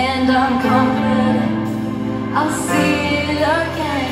and I'm confident I'll see it again.